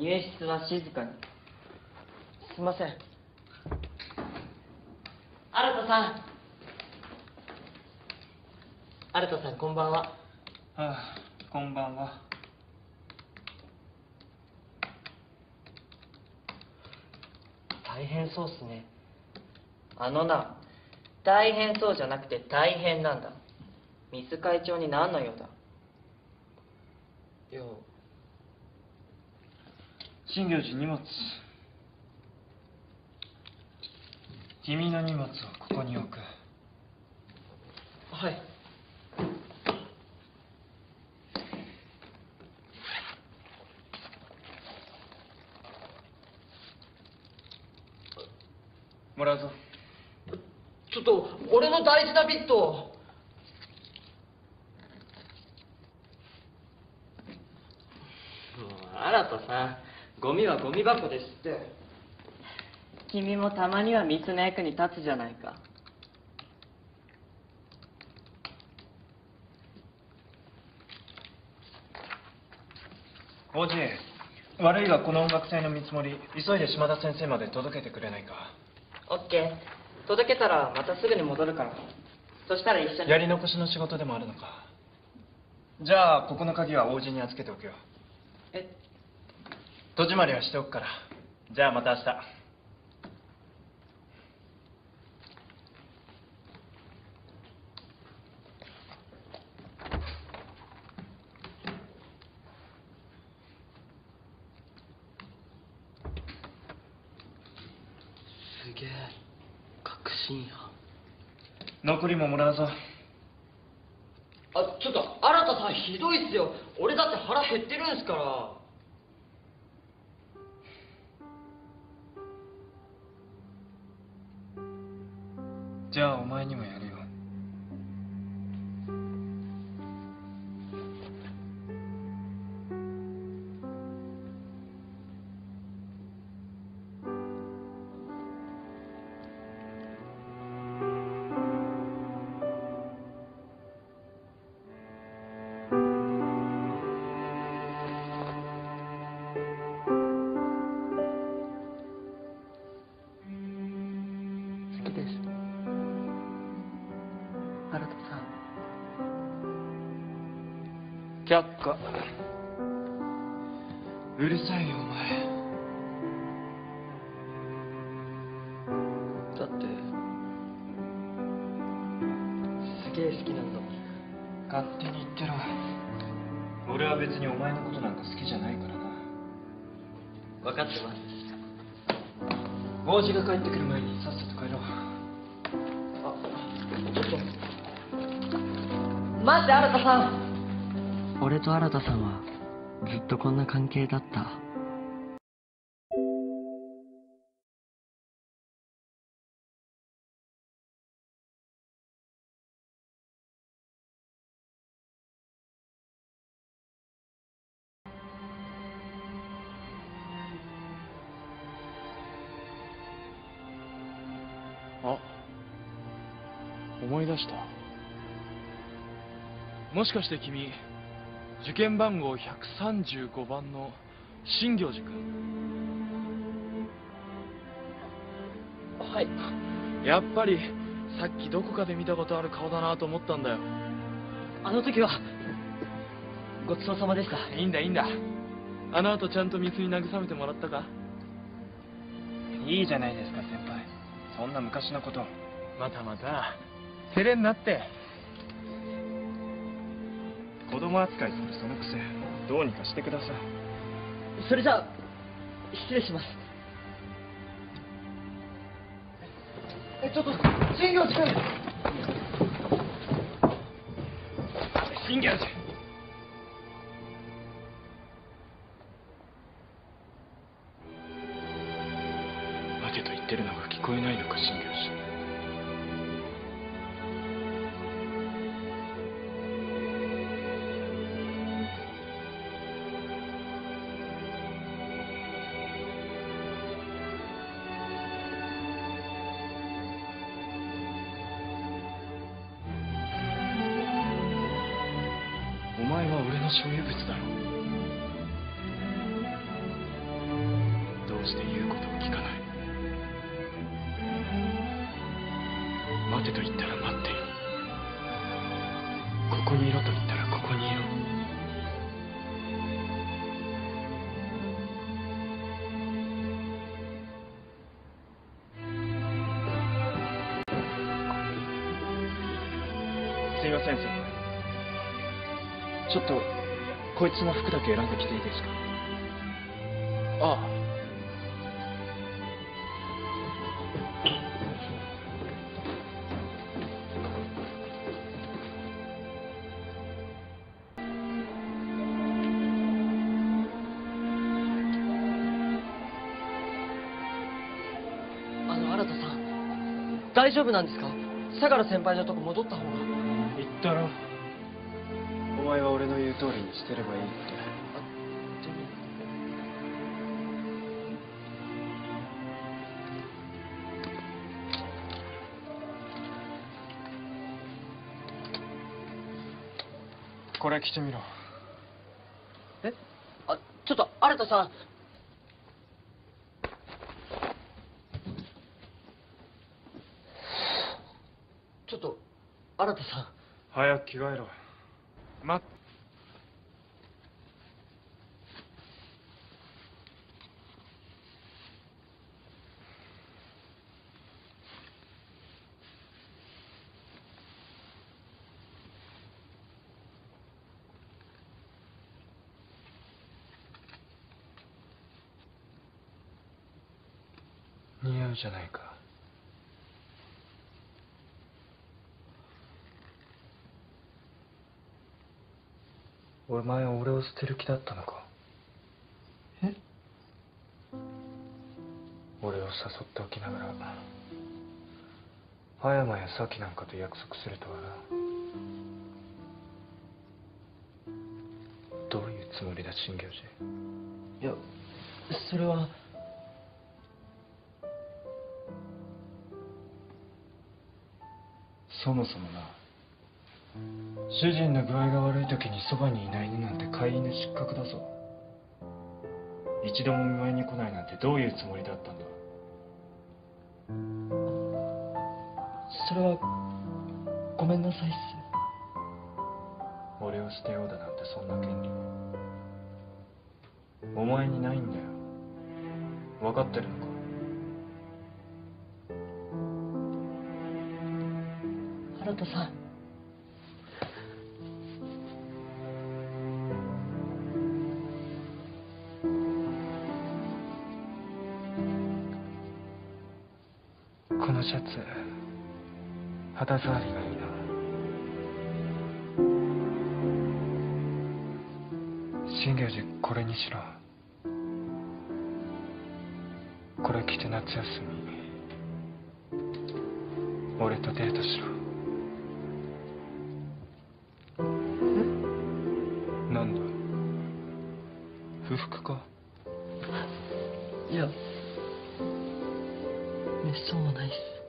入室は静かに。すいません。新田さん。新田さんこんばんは。ああこんばんは。大変そうっすね。あのな大変そうじゃなくて大変なんだ。水会長に何の用だ。よ新行寺荷物。君の荷物をここに置く。はい。もらうぞ。ちょっと俺の大事なビットを。新田さんゴミはゴミ箱ですって。君もたまには蜜の役に立つじゃないか。王子悪いがこの音楽隊の見積もり急いで島田先生まで届けてくれないか。オッケー。届けたらまたすぐに戻るから。そしたら一緒に。やり残しの仕事でもあるのか。じゃあここの鍵は王子に預けておくよ。え戸締まりはしておくから。じゃあまた明日。すげえ確信犯。残りももらうぞ。あちょっと新田さんひどいっすよ。俺だって腹減ってるんすからじゃあお前にもやる。却下うるさいよお前。だってすげえ好きなんだもん。勝手に言ってろ。俺は別にお前のことなんか好きじゃないからな。分かってます。王子が帰ってくる前にさっさと帰ろう。あちょっと。待って新田さん俺と新さんはずっとこんな関係だった。あ思い出した。もしかして君受験番号135番の新行寺君はい。やっぱりさっきどこかで見たことある顔だなと思ったんだよ。あの時はごちそうさまでした。いいんだいいんだ。あの後ちゃんと水に慰めてもらったか？いいじゃないですか先輩。そんな昔のこと。またまた。照れになって子供扱いするそのくせどうにかしてください。それじゃあ失礼します。えちょっと新行寺君新行寺待てと言ってるのが聞こえないのか新行寺前は俺の所有物だろして言うことを聞かない。待てと言ったら待っている。ここにいろと言ったらここにいろ。すいません先輩ちょっとこいつの服だけ選んできていいですか？ああ。あの新さん大丈夫なんですか？相良先輩のとこ戻った方が。言ったろお前は俺の言う通りにしてればいいって。これ着てみろ。え？あちょっと新田さん。ちょっと新田さん。早く着替えろ待っ似合うじゃないか。お前は俺を捨てる気だったのか？え？俺を誘っておきながら。葉山や咲なんかと約束するとはな。どういうつもりだ新行寺？いやそれは。そもそもな主人の具合が悪い時にそばにいない犬なんて飼い犬失格だぞ。一度も見舞いに来ないなんてどういうつもりだったんだ？それはごめんなさいっす。俺を捨てようだなんてそんな権利。お前にないんだよ。分かってるのか？新田さんこのシャツ肌触りがいいな。新行寺これにしろ。これ着て夏休み。俺とデートしろ。なんだ？不服か？いやめっそうもないっす